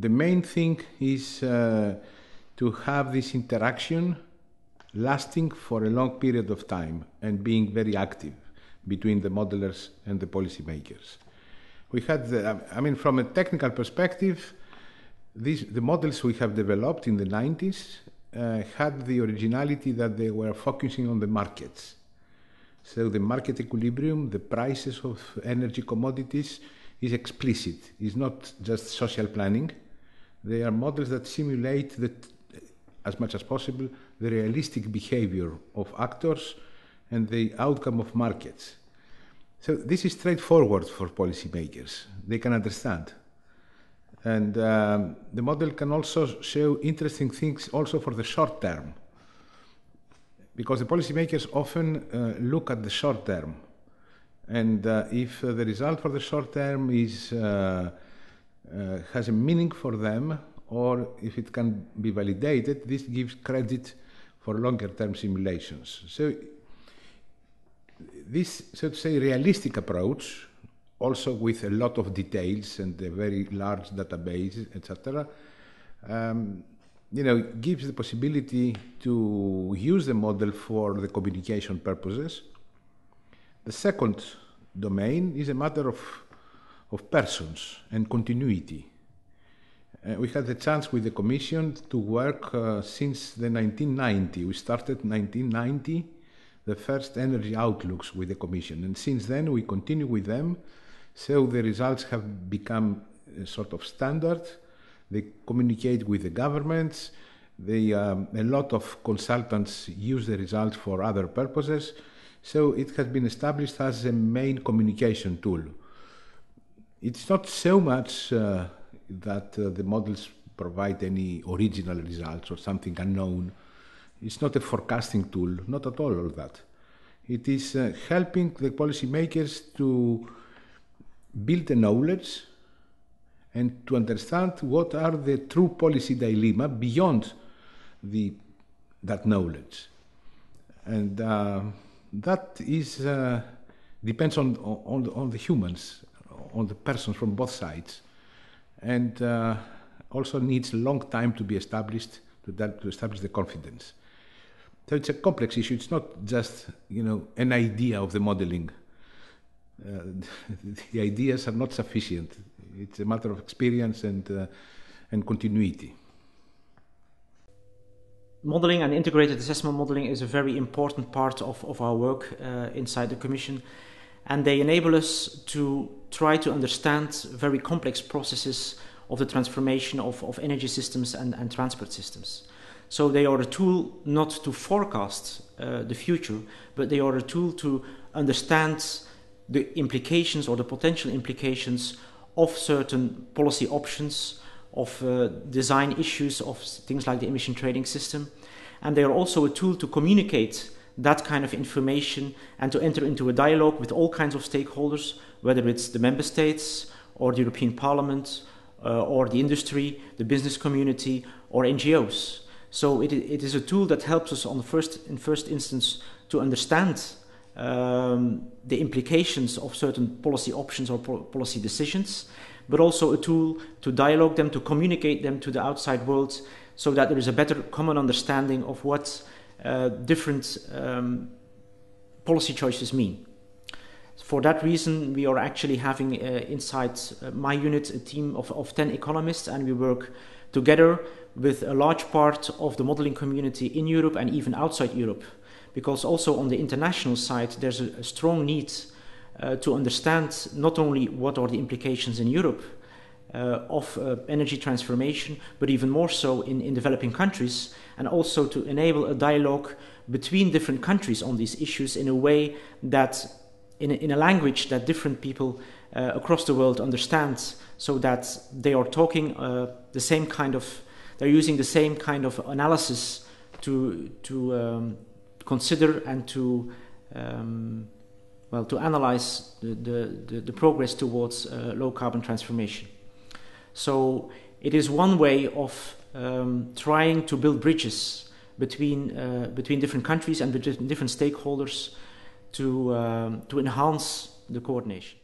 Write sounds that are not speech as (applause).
The main thing is uh, to have this interaction lasting for a long period of time and being very active between the modelers and the policymakers. We had, the, I mean, from a technical perspective, these, the models we have developed in the 90s uh, had the originality that they were focusing on the markets. So the market equilibrium, the prices of energy commodities is explicit. It's not just social planning. They are models that simulate the, as much as possible the realistic behavior of actors and the outcome of markets. So this is straightforward for policymakers. They can understand. And um, the model can also show interesting things also for the short term. Because the policymakers often uh, look at the short term. And uh, if uh, the result for the short term is, uh, has a meaning for them, or if it can be validated, this gives credit for longer term simulations. So this, so to say, realistic approach, also with a lot of details and a very large database, etc., um, you know, gives the possibility to use the model for the communication purposes. The second domain is a matter of, of persons and continuity. Uh, we had the chance with the Commission to work uh, since the 1990. We started 1990 the first energy outlooks with the Commission. And since then, we continue with them. So the results have become a sort of standard. They communicate with the governments. They, um, a lot of consultants use the results for other purposes. So it has been established as a main communication tool. It's not so much uh, that uh, the models provide any original results or something unknown it's not a forecasting tool, not at all all that. It is uh, helping the policymakers to build a knowledge and to understand what are the true policy dilemma beyond the, that knowledge. And uh, that is, uh, depends on, on, on the humans, on the persons from both sides. And uh, also needs a long time to be established, to, to establish the confidence. So it's a complex issue. It's not just you know an idea of the modeling. Uh, (laughs) the ideas are not sufficient. It's a matter of experience and uh, and continuity. Modeling and integrated assessment modeling is a very important part of, of our work uh, inside the Commission, and they enable us to try to understand very complex processes of the transformation of, of energy systems and, and transport systems. So they are a tool not to forecast uh, the future, but they are a tool to understand the implications or the potential implications of certain policy options, of uh, design issues, of things like the emission trading system. And they are also a tool to communicate that kind of information and to enter into a dialogue with all kinds of stakeholders, whether it's the member states or the European Parliament uh, or the industry, the business community, or NGOs. So it, it is a tool that helps us on the first, in first instance to understand um, the implications of certain policy options or po policy decisions, but also a tool to dialogue them, to communicate them to the outside world, so that there is a better common understanding of what uh, different um, policy choices mean. For that reason, we are actually having uh, inside uh, my unit a team of, of 10 economists, and we work together with a large part of the modeling community in Europe and even outside Europe. Because also on the international side, there's a, a strong need uh, to understand not only what are the implications in Europe uh, of uh, energy transformation, but even more so in, in developing countries, and also to enable a dialogue between different countries on these issues in a way that, in a, in a language that different people uh, across the world understand, so that they are talking uh, the same kind of they're using the same kind of analysis to to um, consider and to um, well to analyze the, the, the progress towards uh, low carbon transformation. So it is one way of um, trying to build bridges between uh, between different countries and between different stakeholders to um, to enhance the coordination.